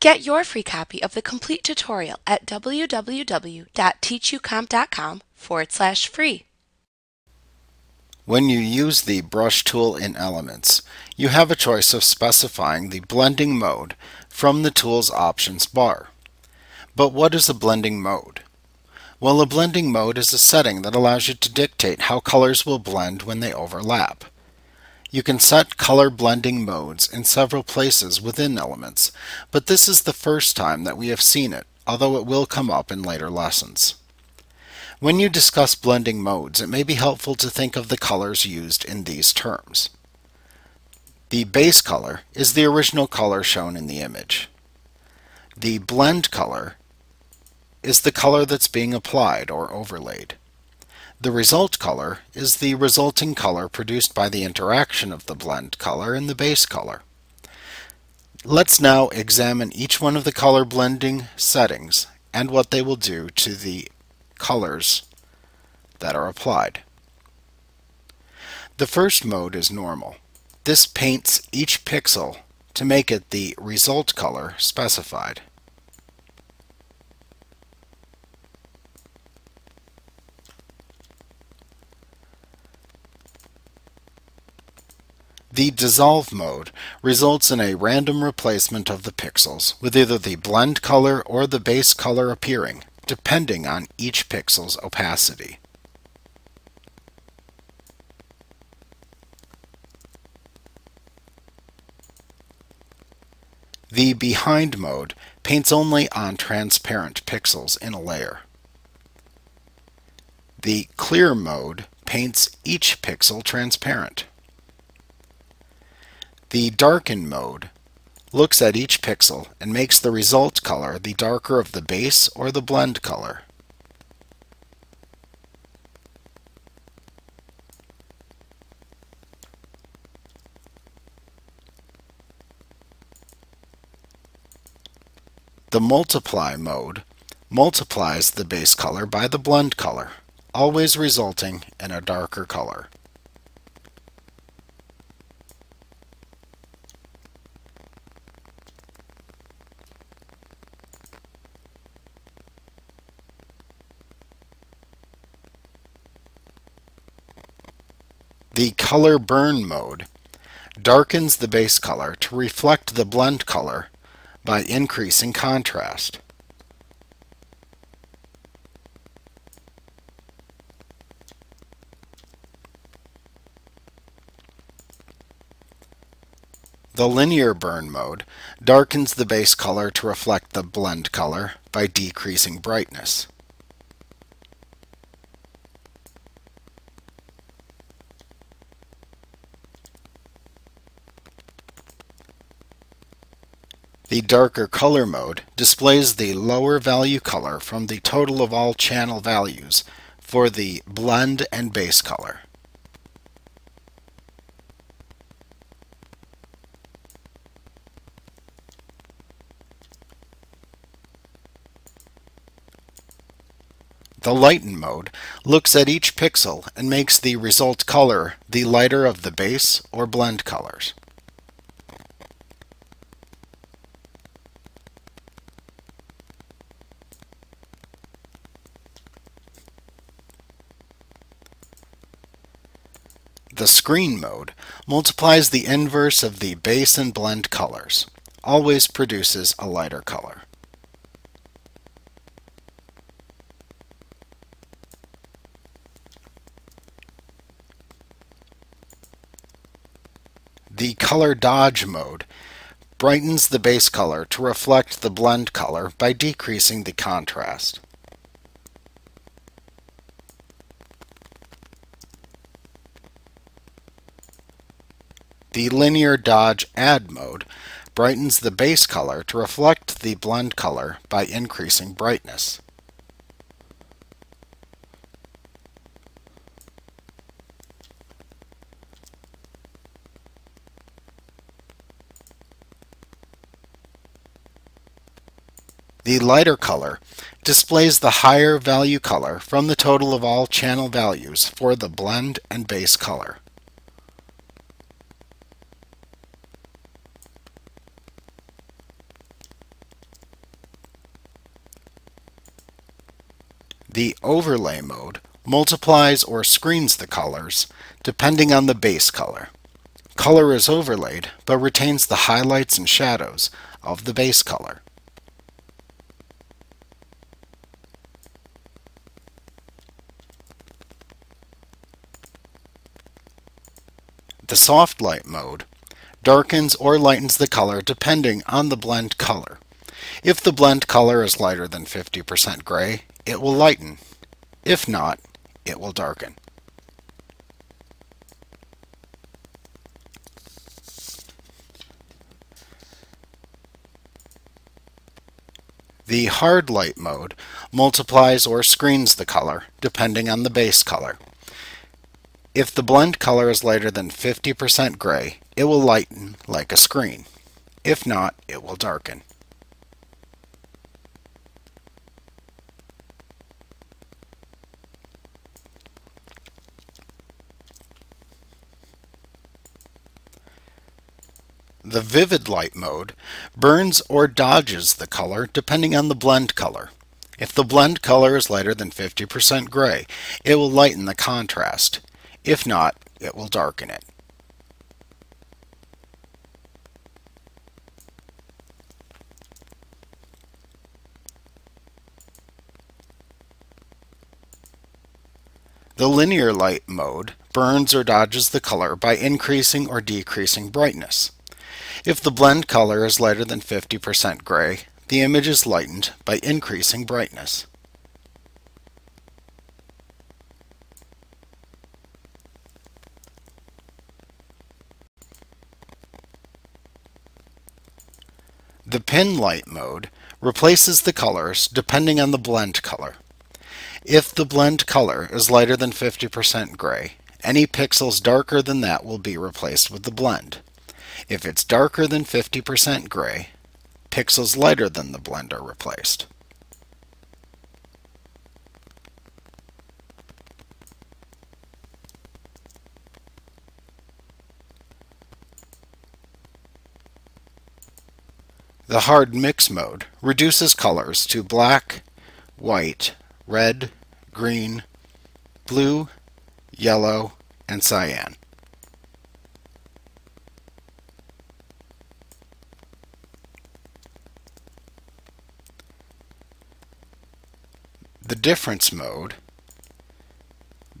Get your free copy of the complete tutorial at www.teachucomp.com forward slash free. When you use the brush tool in Elements, you have a choice of specifying the blending mode from the tool's options bar. But what is a blending mode? Well, a blending mode is a setting that allows you to dictate how colors will blend when they overlap. You can set color blending modes in several places within Elements, but this is the first time that we have seen it, although it will come up in later lessons. When you discuss blending modes, it may be helpful to think of the colors used in these terms. The base color is the original color shown in the image. The blend color is the color that's being applied or overlaid. The result color is the resulting color produced by the interaction of the blend color and the base color. Let's now examine each one of the color blending settings and what they will do to the colors that are applied. The first mode is normal. This paints each pixel to make it the result color specified. The dissolve mode results in a random replacement of the pixels with either the blend color or the base color appearing, depending on each pixel's opacity. The behind mode paints only on transparent pixels in a layer. The clear mode paints each pixel transparent. The darken mode looks at each pixel and makes the result color the darker of the base or the blend color. The multiply mode multiplies the base color by the blend color, always resulting in a darker color. The color burn mode darkens the base color to reflect the blend color by increasing contrast. The linear burn mode darkens the base color to reflect the blend color by decreasing brightness. The darker color mode displays the lower value color from the total of all channel values for the blend and base color. The lighten mode looks at each pixel and makes the result color the lighter of the base or blend colors. The screen mode multiplies the inverse of the base and blend colors, always produces a lighter color. The color dodge mode brightens the base color to reflect the blend color by decreasing the contrast. The linear dodge add mode brightens the base color to reflect the blend color by increasing brightness. The lighter color displays the higher value color from the total of all channel values for the blend and base color. The overlay mode multiplies or screens the colors depending on the base color. Color is overlaid but retains the highlights and shadows of the base color. The soft light mode darkens or lightens the color depending on the blend color. If the blend color is lighter than 50% gray, it will lighten. If not, it will darken. The hard light mode multiplies or screens the color, depending on the base color. If the blend color is lighter than 50% gray, it will lighten like a screen. If not, it will darken. The vivid light mode burns or dodges the color depending on the blend color. If the blend color is lighter than 50% gray, it will lighten the contrast. If not, it will darken it. The linear light mode burns or dodges the color by increasing or decreasing brightness. If the blend color is lighter than 50% gray, the image is lightened by increasing brightness. The pin light mode replaces the colors depending on the blend color. If the blend color is lighter than 50% gray, any pixels darker than that will be replaced with the blend. If it's darker than 50% gray, pixels lighter than the blend are replaced. The hard mix mode reduces colors to black, white, red, green, blue, yellow, and cyan. The difference mode,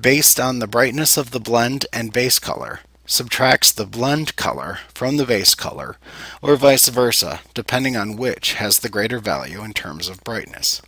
based on the brightness of the blend and base color, subtracts the blend color from the base color, or vice versa, depending on which has the greater value in terms of brightness.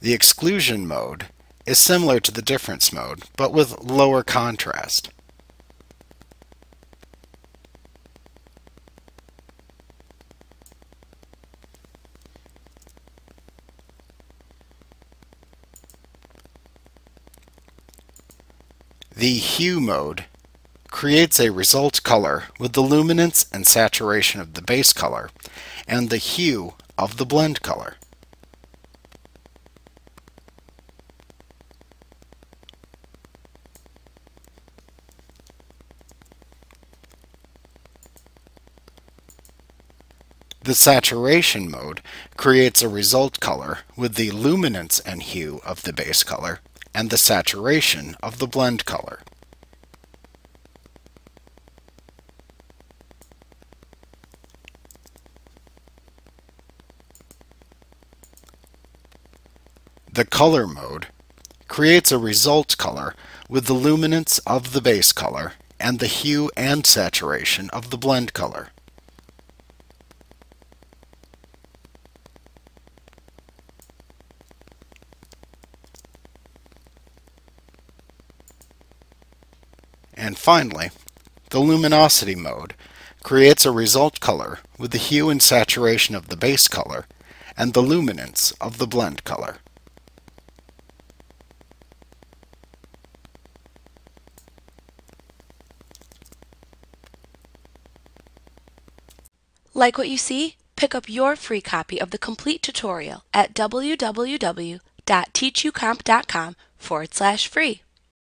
The exclusion mode is similar to the difference mode, but with lower contrast. The hue mode creates a result color with the luminance and saturation of the base color and the hue of the blend color. The saturation mode creates a result color with the luminance and hue of the base color and the saturation of the blend color. The color mode creates a result color with the luminance of the base color and the hue and saturation of the blend color. And finally, the luminosity mode creates a result color with the hue and saturation of the base color and the luminance of the blend color. Like what you see? Pick up your free copy of the complete tutorial at www.teachucomp.com forward slash free.